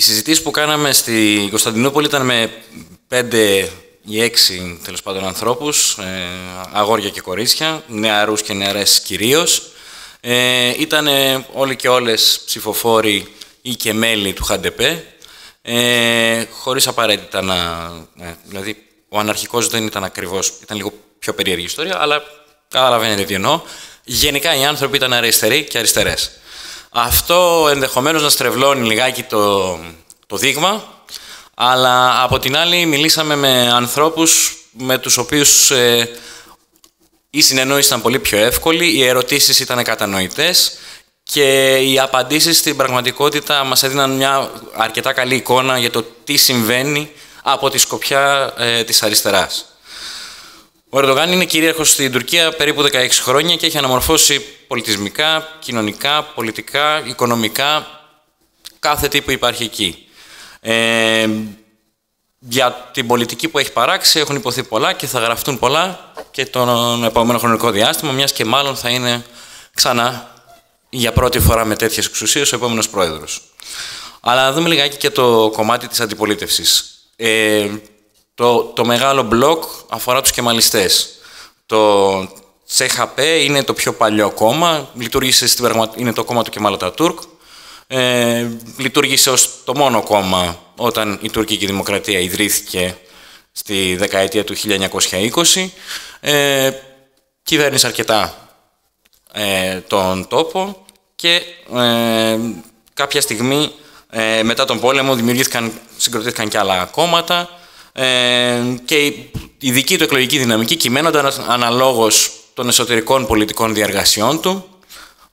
οι συζητήσεις που κάναμε στη Κωνσταντινούπολη ήταν με πέντε ή έξι τέλος πάντων ανθρώπους, ε, αγόρια και κορίτσια, νεαρούς και νεαρές κυρίως. Ε, ήταν όλοι και όλες ψηφοφόροι ή και μέλη του ΧΑΝΤΕΠΕ, ε, χωρίς απαραίτητα να... Ε, δηλαδή, ο αναρχικός δεν ήταν ακριβώς, ήταν λίγο πιο περίεργη ιστορία, αλλά καταλαβαίνετε τι εννοώ. Γενικά οι άνθρωποι ήταν αριστεροί και αριστερές. Αυτό ενδεχομένως να στρεβλώνει λιγάκι το, το δείγμα, αλλά από την άλλη μιλήσαμε με ανθρώπους με τους οποίους ε, η συνεννόησης ήταν πολύ πιο εύκολη, οι ερωτήσεις ήταν κατανοητές και οι απαντήσεις στην πραγματικότητα μας έδιναν μια αρκετά καλή εικόνα για το τι συμβαίνει από τη σκοπιά ε, της αριστεράς. Ο Ερντογάν είναι κυρίαρχος στην Τουρκία περίπου 16 χρόνια και έχει αναμορφώσει πολιτισμικά, κοινωνικά, πολιτικά, οικονομικά, κάθε τι που υπάρχει εκεί. Ε, για την πολιτική που έχει παράξει έχουν ειπωθεί πολλά και θα γραφτούν πολλά και τον επόμενο χρονικό διάστημα, μιας και μάλλον θα είναι ξανά για πρώτη φορά με τέτοιες εξουσίες ο επόμενος πρόεδρος. Αλλά να δούμε λιγάκι και το κομμάτι της αντιπολίτευσης. Ε, το, το μεγάλο μπλοκ αφορά τους κεμαλιστές. Το ΤΣΕΧΑΠΕ είναι το πιο παλιό κόμμα, λειτουργήσε στην είναι το κόμμα του Κεμάλ Ατατούρκ. Ε, λειτουργήσε ως το μόνο κόμμα όταν η τουρκική δημοκρατία ιδρύθηκε στη δεκαετία του 1920. Ε, κυβέρνησε αρκετά ε, τον τόπο και ε, κάποια στιγμή ε, μετά τον πόλεμο δημιουργήθηκαν, συγκροτήθηκαν και άλλα κόμματα ε, και η δική του εκλογική δυναμική κυμαίνονταν αναλόγως των εσωτερικών πολιτικών διαργασιών του,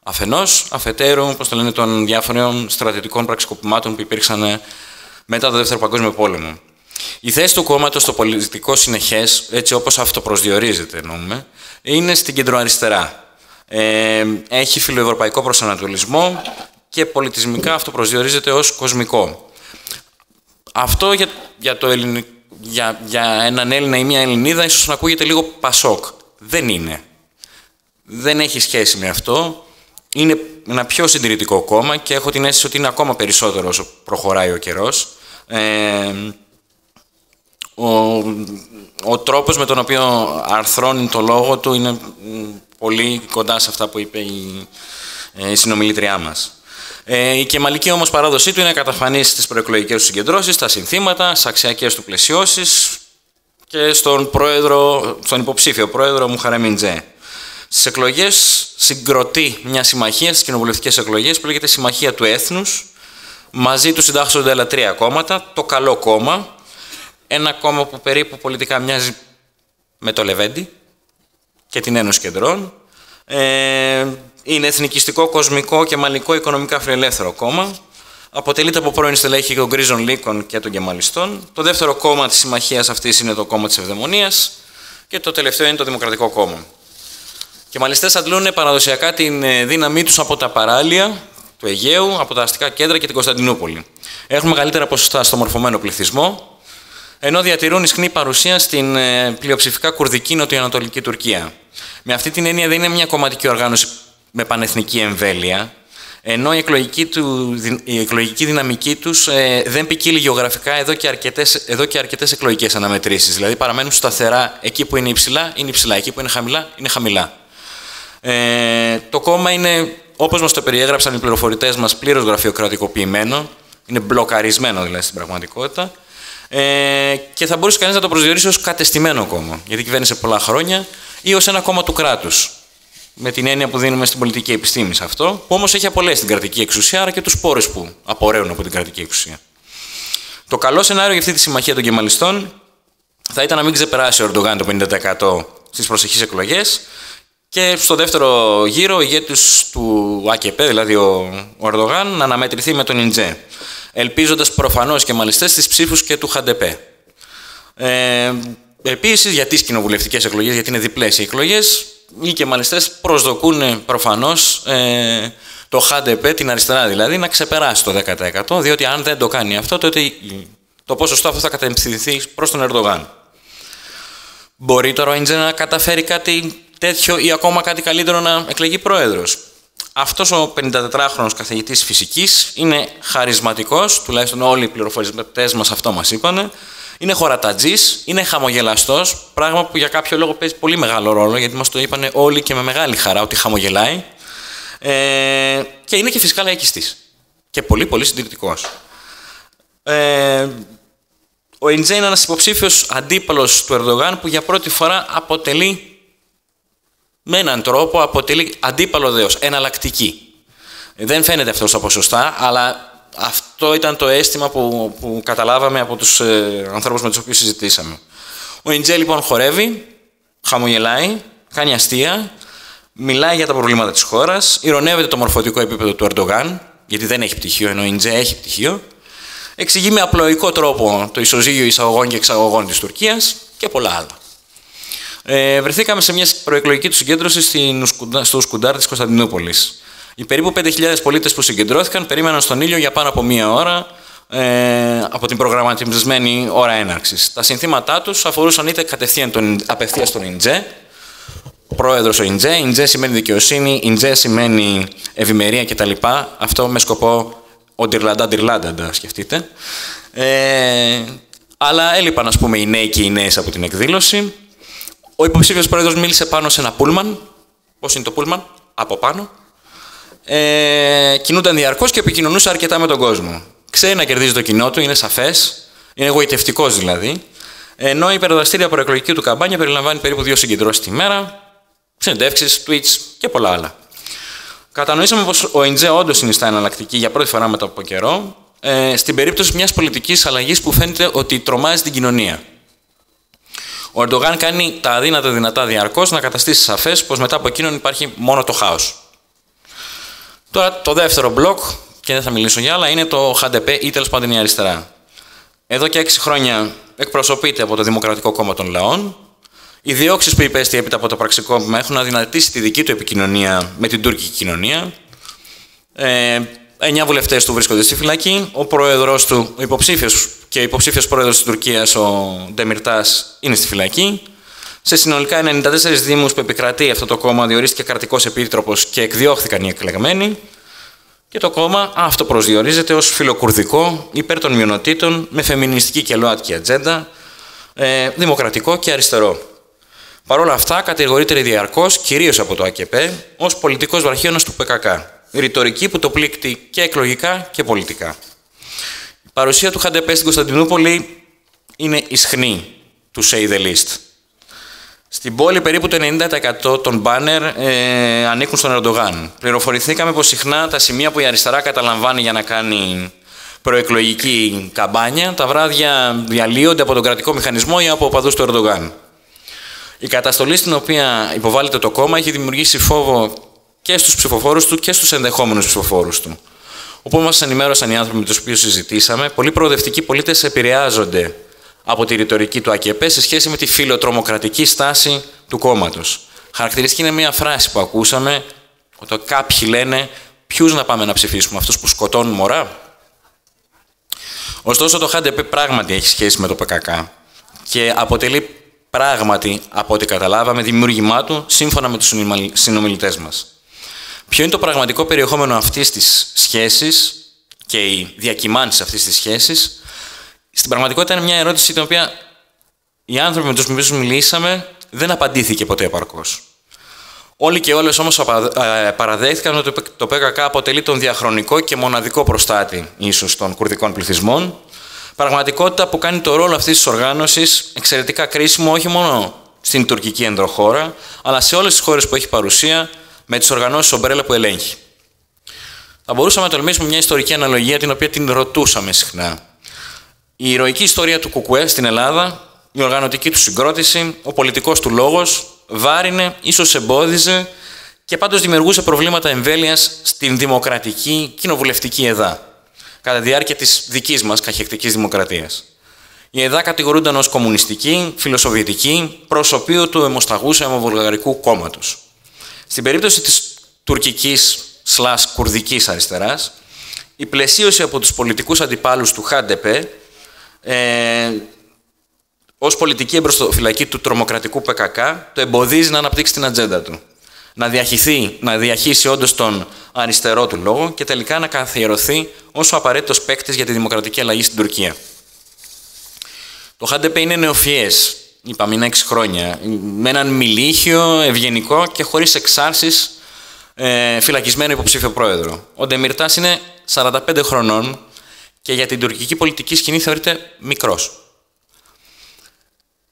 αφενός, αφετέρου, πώς το λένε, των διάφορων στρατιωτικών πραξικοπημάτων που υπήρξαν ε, μετά το Δεύτερο Παγκόσμιο Πόλεμο. Η θέση του κόμματος στο πολιτικό συνεχές, έτσι όπως αυτοπροσδιορίζεται εννοούμε, είναι στην κεντροαριστερά. Ε, έχει φιλοευρωπαϊκό προσανατολισμό και πολιτισμικά αυτοπροσδιορίζεται ως κοσμικό. Αυτό για, για το ελληνικό για, για έναν Έλληνα ή μια Ελληνίδα ίσως να ακούγεται λίγο πασόκ. Δεν είναι. Δεν έχει σχέση με αυτό. Είναι ένα πιο συντηρητικό κόμμα και έχω την αίσθηση ότι είναι ακόμα περισσότερο όσο προχωράει ο καιρός. Ε, ο, ο τρόπος με τον οποίο αρθρώνει το λόγο του είναι πολύ κοντά σε αυτά που είπε η, η συνομιλήτριά μας. Ε, η κεμαλική όμως παράδοσή του είναι καταφανή στι προεκλογικές του συγκεντρώσεις, στα συνθήματα, στι αξιακές του πλαισιώσεις και στον, πρόεδρο, στον υποψήφιο πρόεδρο Μουχαρέμιν Τζέ. Στις εκλογές συγκροτεί μια συμμαχία στις κοινοβουλευτικές εκλογές που λέγεται Συμμαχία του Έθνους. Μαζί του συντάξσονται άλλα τρία κόμματα. Το Καλό Κόμμα, ένα κόμμα που περίπου πολιτικά μοιάζει με το Λεβέντι και την Ένωση Κεντρών. Ε, είναι εθνικιστικό, κοσμικό και μαλλικό οικονομικά φιλελεύθερο κόμμα. Αποτελείται από πρώην στελέχη των Γκρίζων Λύκων και των Κεμαλιστών. Το δεύτερο κόμμα της συμμαχίας αυτής είναι το κόμμα της Ευδαιμονίας. Και το τελευταίο είναι το Δημοκρατικό Κόμμα. Οι Κεμαλιστές αντλούν παραδοσιακά την ε, δύναμή τους από τα παράλια του Αιγαίου, από τα αστικά κέντρα και την Κωνσταντινούπολη. Έχουν μεγαλύτερα ποσοστά στο μορφωμένο πληθυσμό, ενώ διατηρούν ισχνή παρουσία στην ε, πλειοψηφικά κουρδική νοτιοανατολική Τουρκία. Με αυτή την έννοια δεν είναι μια κομματική οργάνωση με πανεθνική εμβέλεια, ενώ η εκλογική, του, η εκλογική δυναμική τους ε, δεν ποικίλει γεωγραφικά εδώ και, αρκετές, εδώ και αρκετές εκλογικές αναμετρήσεις. Δηλαδή παραμένουν σταθερά εκεί που είναι υψηλά, είναι υψηλά, εκεί που είναι χαμηλά, είναι χαμηλά. Ε, το κόμμα είναι, όπως μας το περιέγραψαν οι πληροφορητές μας, πλήρως γραφειοκρατικοποιημένο, είναι μπλοκαρισμένο δηλαδή στην πραγματικότητα, ε, και θα μπορούσε κανείς να το προσδιορίσει ως κατεστημένο κόμμα, γιατί κυβέρνησε πολλά χρόνια, ή ως ένα κόμμα του κράτους, με την έννοια που δίνουμε στην πολιτική επιστήμη σε αυτό, που όμως έχει απολέσει την κρατική εξουσία, άρα και τους πόρους που απορρέουν από την κρατική εξουσία. Το καλό σενάριο για αυτή τη συμμαχία των κεμαλιστών θα ήταν να μην ξεπεράσει ο Ερντογάν το 50% στις προσεχείς εκλογές και στο δεύτερο γύρο ο ηγέτη του ΑΚΕΠ, δηλαδή ο Ερντογάν, να αναμετρηθεί με τον Ιντζέ. Ελπίζοντας προφανώς και μαλιστέ στι ψήφους και του Χαντεπέ. Ε, Επίσης, για τις κοινοβουλευτικές εκλογές, γιατί είναι διπλές οι εκλογές, οι κεμαλιστές προσδοκούν προφανώς ε, το ΧΑΝΤΕΠΕ, την αριστερά δηλαδή, να ξεπεράσει το 10%, διότι αν δεν το κάνει αυτό, τότε το ποσοστό αυτό θα κατευθυνθεί προς τον Ερντογάν. Μπορεί τώρα ο Ίντζε να καταφέρει κάτι τέτοιο ή ακόμα κάτι καλύτερο να εκλεγεί πρόεδρος. αυτός ο 54χρονος καθηγητής φυσικής είναι χαρισματικός, τουλάχιστον όλοι οι πληροφοριστές μας αυτό μας είπανε, είναι χωρατατζής, είναι χαμογελαστός, πράγμα που για κάποιο λόγο παίζει πολύ μεγάλο ρόλο, γιατί μας το είπαν όλοι και με μεγάλη χαρά ότι χαμογελάει. Ε, και είναι και φυσικά λαϊκιστής. Και πολύ πολύ συντηρητικός. Ε, ο Ιντζέ είναι ένας υποψήφιος αντίπαλος του Ερντογάν που για πρώτη φορά αποτελεί με έναν τρόπο αποτελεί αντίπαλο δέος, εναλλακτική. Δεν φαίνεται αυτός στα ποσοστά, αλλά αυτό ήταν το αίσθημα που, που καταλάβαμε από τους ε, ανθρώπους με τους οποίους συζητήσαμε. Ο Ιντζέ λοιπόν χορεύει, χαμογελάει, κάνει αστεία, μιλάει για τα προβλήματα της χώρας, ηρωνεύεται το μορφωτικό επίπεδο του Ερντογάν, γιατί δεν έχει πτυχίο, ενώ ο Ιντζέ έχει πτυχίο, εξηγεί με απλοϊκό τρόπο το ισοζύγιο εισαγωγών και εξαγωγών της Τουρκίας και πολλά άλλα. Ε, βρεθήκαμε σε μια προεκλογική του συγκέντρωση στο Σκουντάρ της Κωνσταντινούπολης. Οι περίπου 5.000 πολίτες που συγκεντρώθηκαν περίμεναν στον ήλιο για πάνω από μία ώρα ε, από την προγραμματισμένη ώρα έναρξης. Τα συνθήματά τους αφορούσαν είτε κατευθείαν τον, απευθείας στον Ιντζέ, πρόεδρος ο Ιντζέ, Ιντζέ σημαίνει δικαιοσύνη, Ιντζέ σημαίνει ευημερία κτλ. Αυτό με σκοπό ο Ντυρλαντά Ντυρλάντα, σκεφτείτε. Ε, αλλά έλειπαν, ας πούμε, οι νέοι και οι νέες από την εκδήλωση. Ο υποψήφιος πρόεδρος μίλησε πάνω σε ένα πούλμαν. Πώς είναι το πούλμαν, από πάνω. Ε, κινούνταν διαρκώς και επικοινωνούσε αρκετά με τον κόσμο. Ξέρει να κερδίζει το κοινό του, είναι σαφές. Είναι εγωιτευτικός δηλαδή. Ενώ η υπεροδραστήρια προεκλογική του καμπάνια περιλαμβάνει περίπου δύο συγκεντρώσεις τη μέρα, συνεντεύξεις, tweets και πολλά άλλα. Κατανοήσαμε πως ο Ιντζέ όντως συνιστά εναλλακτική για πρώτη φορά μετά από καιρό, ε, στην περίπτωση μιας πολιτικής αλλαγής που φαίνεται ότι τρομάζει την κοινωνία. Ο Ερντογάν κάνει τα αδύνατα δυνατά διαρκώς να καταστήσει σαφές πως μετά από εκείνον υπάρχει μόνο το χάος. Τώρα το δεύτερο μπλοκ, και δεν θα μιλήσω για άλλα, είναι το ΧΑΝΤΕΠΕ ή τέλος πάντων η αριστερά. Εδώ και έξι χρόνια εκπροσωπείται από το Δημοκρατικό Κόμμα των Λαών. Οι διώξεις που υπέστη έπειτα από το πραξικόπημα έχουν αδυνατήσει τη δική του επικοινωνία με την τουρκική κοινωνία. Ε, εννιά βουλευτές του βρίσκονται στη φυλακή. Ο πρόεδρος του, ο υποψήφιος και υποψήφιος πρόεδρος της Τουρκίας, ο Ντεμιρτάς, είναι στη φυλακή. Σε συνολικά 94 Δήμους που επικρατεί αυτό το κόμμα διορίστηκε κρατικός επίτροπος και εκδιώχθηκαν οι εκλεγμένοι. Και το κόμμα αυτό προσδιορίζεται ως φιλοκουρδικό, υπέρ των μειονοτήτων, με φεμινιστική και ΛΟΑΤΚΙ ατζέντα, ε, δημοκρατικό και αριστερό. Παρ' όλα αυτά, κατηγορείται διαρκώς, κυρίως από το ΑΚΕΠ, ως πολιτικός βαρχίωνα του ΠΚΚ. Ρητορική που το πλήκτει και εκλογικά και πολιτικά. Η παρουσία του ΧΑΝΤΕΠΕ στην Κωνσταντινούπολη είναι ισχνή, του say the least. Στην πόλη περίπου το 90% των μπάνερ ε, ανήκουν στον Ερντογάν. Πληροφορηθήκαμε πως συχνά τα σημεία που η αριστερά καταλαμβάνει για να κάνει προεκλογική καμπάνια, τα βράδια διαλύονται από τον κρατικό μηχανισμό ή από οπαδούς του Ερντογάν. Η καταστολή στην οποία υποβάλλεται το κόμμα έχει δημιουργήσει φόβο και στους ψηφοφόρους του και στους ενδεχόμενους ψηφοφόρους του. Όπω μας ενημέρωσαν οι άνθρωποι με τους οποίους συζητήσαμε, πολλοί προοδευτικοί πολίτες επηρεάζονται από τη ρητορική του ΑΚΕΠ σε σχέση με τη φιλοτρομοκρατική στάση του κόμματος. Χαρακτηριστική είναι μια φράση που ακούσαμε, ότι κάποιοι λένε ποιους να πάμε να ψηφίσουμε, αυτούς που σκοτώνουν μωρά; Ωστόσο, το ΧΑΝΤΕΠ πράγματι έχει σχέση με το ΠΚΚ και αποτελεί πράγματι, από ό,τι καταλάβαμε, δημιούργημά του σύμφωνα με τους συνομιλητές μας. Ποιο είναι το πραγματικό περιεχόμενο αυτής της σχέσης και οι διακυμάνσει αυτής της σχέσης, στην πραγματικότητα είναι μια ερώτηση την οποία οι άνθρωποι με τους οποίους μιλήσαμε δεν απαντήθηκε ποτέ επαρκώς. Όλοι και όλες όμως ε, παραδέχτηκαν ότι το ΠΚΚ αποτελεί τον διαχρονικό και μοναδικό προστάτη ίσως των κουρδικών πληθυσμών. Πραγματικότητα που κάνει το ρόλο αυτής της οργάνωσης εξαιρετικά κρίσιμο όχι μόνο στην τουρκική ενδροχώρα, αλλά σε όλες τις χώρες που έχει παρουσία με τις οργανώσεις ομπρέλα που ελέγχει. Θα μπορούσαμε να τολμήσουμε μια ιστορική αναλογία την οποία την ρωτούσαμε συχνά. Η ηρωική ιστορία του Κουκουέ στην Ελλάδα, η οργανωτική του συγκρότηση, ο πολιτικός του λόγος, βάρινε, ίσως εμπόδιζε και πάντως δημιουργούσε προβλήματα εμβέλειας στην δημοκρατική κοινοβουλευτική ΕΔΑ, κατά τη διάρκεια της δικής μας καχεκτικής δημοκρατίας. Η ΕΔΑ κατηγορούνταν ως κομμουνιστική, φιλοσοβιετική, προσωπείο του αιμοσταγού αιμοβουλγαρικού κόμματος. Στην περίπτωση της τουρκικής σλά κουρδικής αριστεράς, η πλαισίωση από τους πολιτικούς αντιπάλους του ΧΑΝΤΕΠΕ ε, ως πολιτική εμπροστοφυλακή του τρομοκρατικού ΠΚΚ το εμποδίζει να αναπτύξει την ατζέντα του. να, διαχυθεί, να διαχύσει όντως τον αριστερό του λόγο και τελικά να καθιερωθεί όσο απαραίτητος παίκτης για τη δημοκρατική αλλαγή στην Τουρκία. Το ΧΑΝΤΕΠΕ είναι νεοφιέ, είπαμε είναι 6 χρόνια, με έναν μιλίχιο, ευγενικό και χωρίς εξάρσεις ε, φυλακισμένο υποψήφιο πρόεδρο. Ο Ντεμιρτάς είναι 45 χρονών και για την τουρκική πολιτική σκηνή θεωρείται μικρός.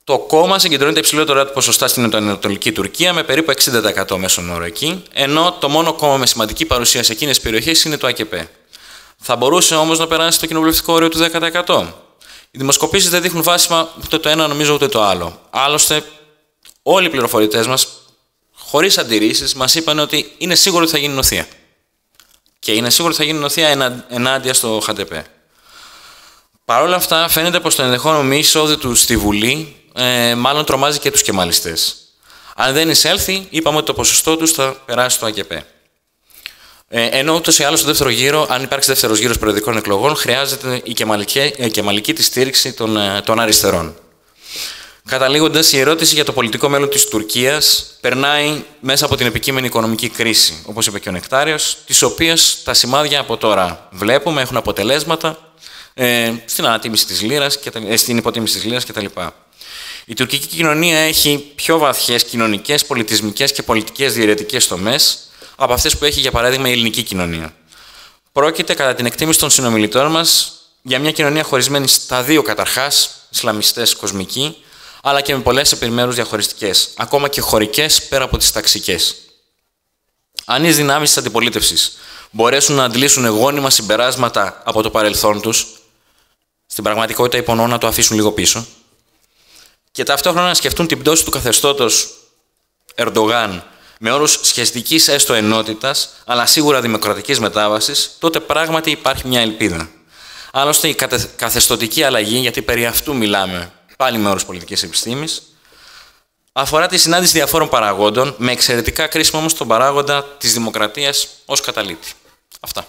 Το κόμμα συγκεντρώνει τα υψηλότερα του ποσοστά στην Ανατολική Τουρκία με περίπου 60% μέσον όρο εκεί, ενώ το μόνο κόμμα με σημαντική παρουσία σε εκείνες τις περιοχές είναι το ΑΚΠ. Θα μπορούσε όμως να περάσει το κοινοβουλευτικό όριο του 10%. Οι δημοσκοπήσεις δεν δείχνουν βάσιμα ούτε το ένα, νομίζω, ούτε το άλλο. Άλλωστε, όλοι οι πληροφορητές μας, χωρίς αντιρρήσεις, μας είπαν ότι είναι σίγουρο ότι θα γίνει νοθεία. Και είναι σίγουρο ότι θα γίνει νοθεία ενάντια στο ΧΤΠ. Παρ' όλα αυτά, φαίνεται πως το ενδεχόμενο μη εισόδου του στη Βουλή ε, μάλλον τρομάζει και τους κεμαλιστές. Αν δεν εισέλθει, είπαμε ότι το ποσοστό τους θα περάσει στο ΑΚΠ. Ε, ενώ ούτως ή άλλως στο δεύτερο γύρο, αν υπάρξει δεύτερος γύρος προεδρικών εκλογών, χρειάζεται η κεμαλική, η κεμαλική τη στήριξη των, ε, των αριστερών. Καταλήγοντας, η ερώτηση για το πολιτικό μέλλον της Τουρκίας περνάει μέσα από την επικείμενη οικονομική κρίση, όπως είπε και ο Νεκτάριος, της οποίας τα σημάδια από τώρα βλέπουμε, έχουν αποτελέσματα ε, στην ανατίμηση της λίρας και, ε, στην υποτίμηση της λίρας κτλ. Η τουρκική κοινωνία έχει πιο βαθιές κοινωνικές, πολιτισμικές και πολιτικές διαιρετικές τομές από αυτές που έχει, για παράδειγμα, η ελληνική κοινωνία. Πρόκειται, κατά την εκτίμηση των συνομιλητών μας, για μια κοινωνία χωρισμένη στα δύο καταρχάς, Ισλαμιστές κοσμικοί, αλλά και με πολλές επιμέρους διαχωριστικές, ακόμα και χωρικές πέρα από τις ταξικές. Αν οι δυνάμεις της αντιπολίτευσης μπορέσουν να αντλήσουν εγώνυμα συμπεράσματα από το παρελθόν τους, στην πραγματικότητα υπονοώ να το αφήσουν λίγο πίσω, και ταυτόχρονα να σκεφτούν την πτώση του καθεστώτος Ερντογάν με όρους σχεστικής έστω ενότητας, αλλά σίγουρα δημοκρατικής μετάβασης, τότε πράγματι υπάρχει μια ελπίδα. Άλλωστε, η καθεστωτική αλλαγή, γιατί περί αυτού μιλάμε πάλι με όρους πολιτικής επιστήμης, αφορά τη συνάντηση διαφόρων παραγόντων, με εξαιρετικά κρίσιμο όμως τον παράγοντα της δημοκρατίας ως καταλήτη. Αυτά.